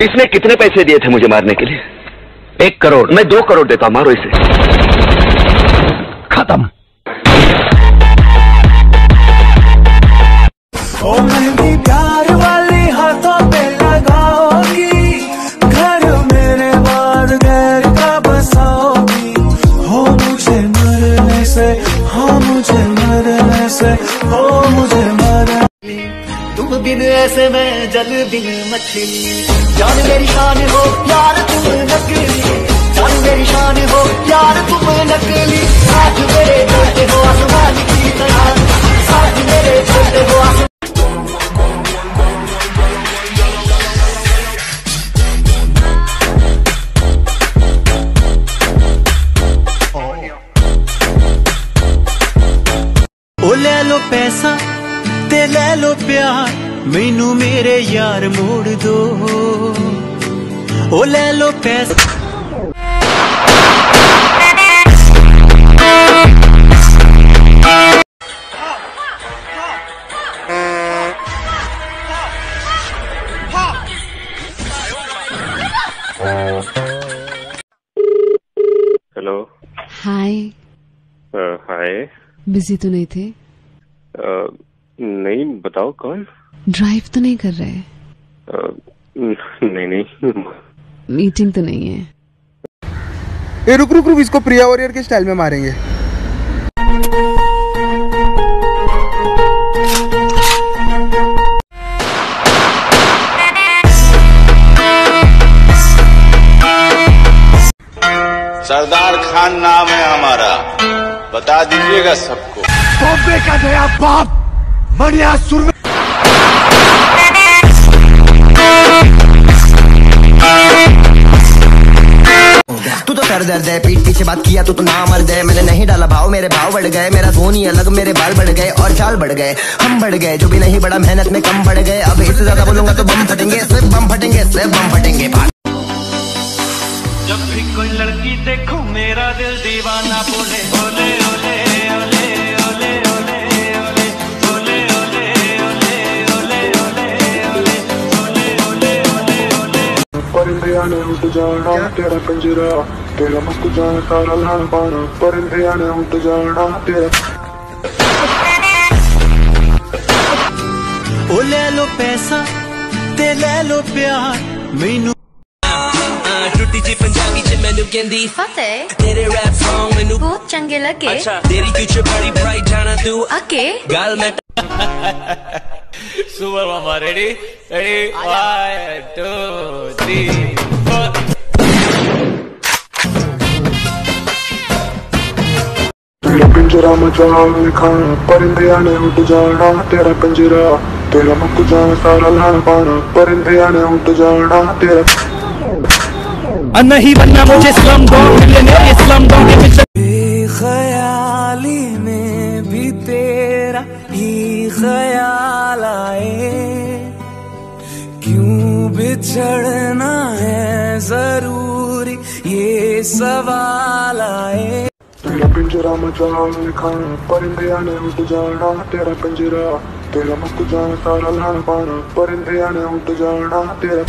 इसने कितने पैसे दिए थे मुझे मारने के लिए? एक करोड़। मैं दो करोड़ देता हूँ, मारो इसे। खत्म। मुझे मरने से हो मुझे मरने तुम बिन ऐसे मैं जल बिन मछली। जान मेरी शान हो, यार तुम नकली। जान मेरी शान हो, यार तुम नकली। आज मेरे हो, आसमान की तरह। ओ ले लो पैसा ते ले लो प्यार मैनू मेरे यार मोड़ दो। ओ ले लो पैसा। हेलो हाय हाय बिज़ी तो नहीं थे? अ, नहीं बताओ कौन? ड्राइव तो नहीं कर रहे? अ, नहीं नहीं। मीटिंग तो नहीं है। ए रुक रुक रुक इसको प्रिया वॉरियर के स्टाइल में मारेंगे। सरदार खान नाम है हमारा। बता दीजिएगा सबको। बॉम्बे का नया तू तो कर दर्द है पीठ पीछे बात किया तू तो ना मर गए मैंने नहीं डाला भाव मेरे भाव बढ़ गए। मेरा धोनी अलग मेरे बाल बढ़ गए और चाल बढ़ गए। हम बढ़ गए जो भी नहीं बड़ा मेहनत में कम बढ़ गए। अब इससे ज़्यादा बोलूँगा तो बम फटेंगे सिर्फ़ बम फटेंगे सिर्फ़ बम फटेंगे। जब भी कोई लड़की देखो मेरा दिल दीवाना बोले ओले ओले ओले ओले ओले ओले ओले ओले ओले ओले ओले ओले ओले ओले उठ जाना तेरा पंजरा तेरा मुस्क जाना सारा लान पाना परिंदे आने उठ जाना तेरा ओ ले लो पैसा ते ले लो प्यार मैनू ਟੁੱਟੀ ਜੀ ਪੰਜਾਬੀ ਚ ਮੈਨੂੰ ਕਹਿੰਦੀ ਫਤਿਹ ਤੇਰੇ ਰੈਪ Song ਮੈਨੂੰ ਬਹੁਤ ਚੰਗੇ ਲੱਗੇ ਅੱਛਾ ਤੇਰੀ ਫਿਊਚਰ ਬੜੀ ਬ੍ਰਾਈਟ ਜਾਣਾ ਤੂੰ ਅਕੇ ਗੱਲ ਮੈਂ ਸੁਪਰ ਮਾਮਾ ਰੈਡੀ ਰੈਡੀ 1 2 3 4 तेरा पिंजरा मचाल खाना परिंदे आने उठ जाना तेरा पंजरा तेरा मुस्क जाना सारा लान पाना परिंदे आने उठ जाना तेरा नहीं बनना मुझे Slumdog Millionaire Slumdog के पीछे ख्याली में भी तेरा ही ख्याल आए। क्यों बिछड़ना है ज़रूरी ये सवाल आए? तेरा पिंजरा मचाल खाना परिंदे आने उठ जाना तेरा पिंजरा तेरा मुस्क जाना सारा लान पाना परिंदे आने उठ जाना तेरा